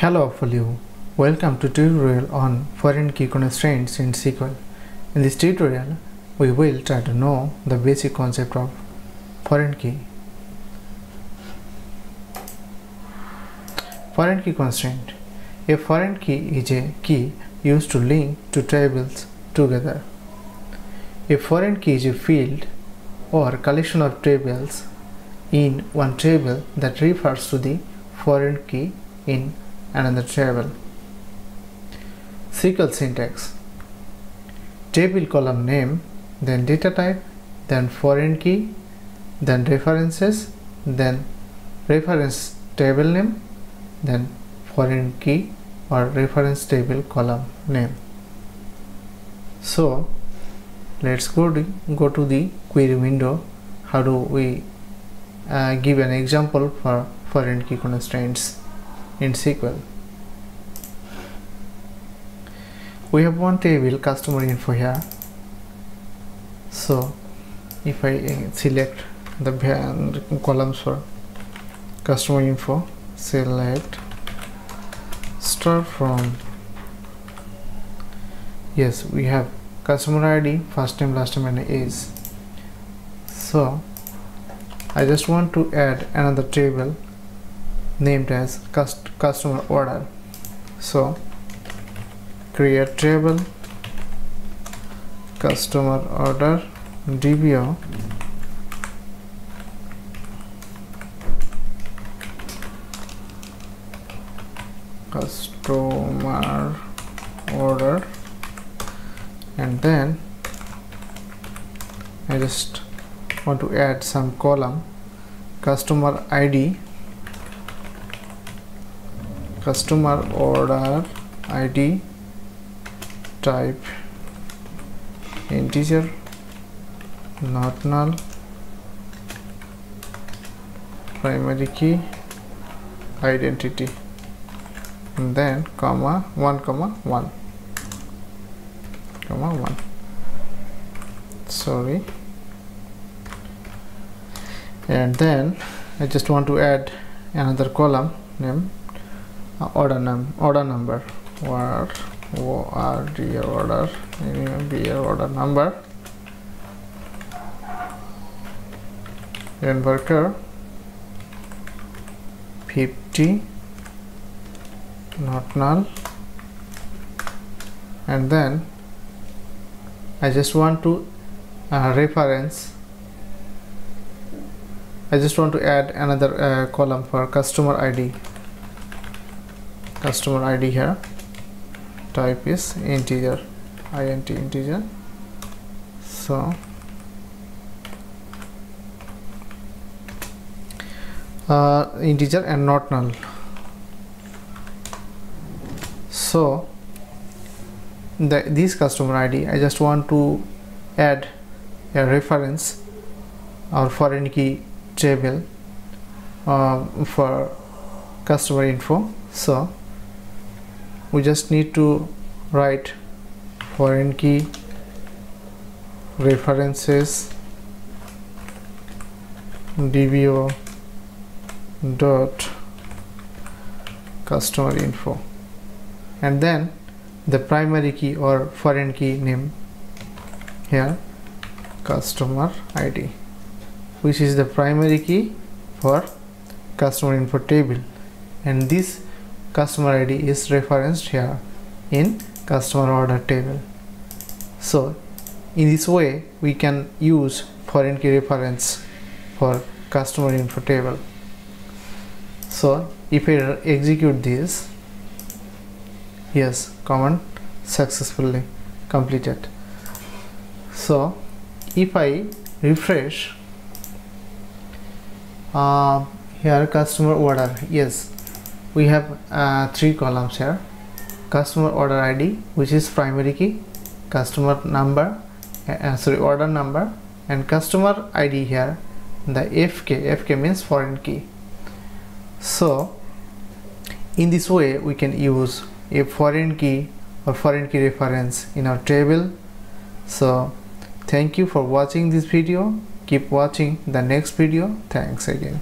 Hello you, welcome to tutorial on foreign key constraints in SQL. In this tutorial, we will try to know the basic concept of foreign key. Foreign key constraint. A foreign key is a key used to link two tables together. A foreign key is a field or collection of tables in one table that refers to the foreign key in another table. SQL syntax. Table column name then data type then foreign key then references then reference table name then foreign key or reference table column name. So let's go to, go to the query window. How do we uh, give an example for foreign key constraints in SQL we have one table customer info here. So if I uh, select the columns for customer info select start from. Yes we have customer id first name last name and age. So I just want to add another table named as cust customer order. So create table customer order dbo customer order. And then I just want to add some column. Customer ID customer order ID type integer not null primary key identity and then comma 1 comma 1 comma 1 sorry. And then I just want to add another column name order num order number. Or ORD order. Be order number. Varchar. 50 not null. And then I just want to uh, reference. I just want to add another uh, column for customer ID customer ID here. Type is integer int integer. So uh, integer and not null. So the this customer id i just want to add a reference or foreign key table uh, for customer info. So we just need to write foreign key references dbo dot customer info. And then the primary key or foreign key name here customer id which is the primary key for customer info table. And this customer id is referenced here in customer order table. So in this way we can use foreign key reference for customer info table. So if I execute this yes command successfully completed. So if I refresh uh, here customer order yes we have uh, three columns here. Customer order ID which is primary key customer number uh, sorry order number and customer ID here the FK FK means foreign key. So in this way we can use a foreign key or foreign key reference in our table. So thank you for watching this video. Keep watching the next video. Thanks again